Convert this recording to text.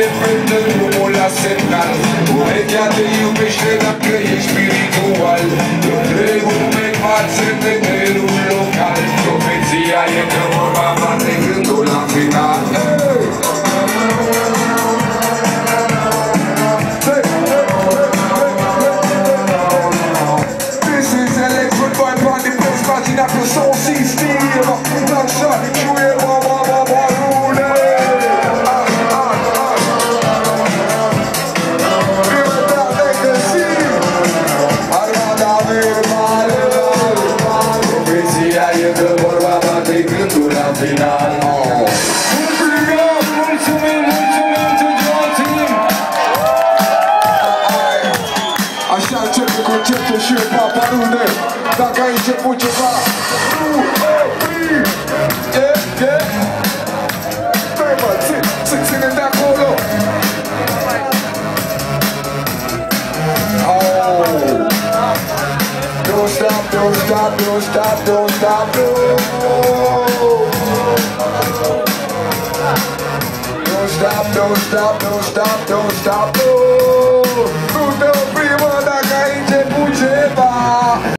Întreprinzând drumul la semnal Urechea iubește dacă ești spiritual față de local Profeția e că vorba gândul la final This is Electric Vibe Blinding Press Magic Apple Soul 16 vorba bate gândul la final mulțumim tuturor team! Așa începe concertul Suie Paparude Dacă ai început ceva Nu opri Don't stop, don't stop, don't stop, don't stop, no. Don't stop, don't stop, don't stop, don't stop,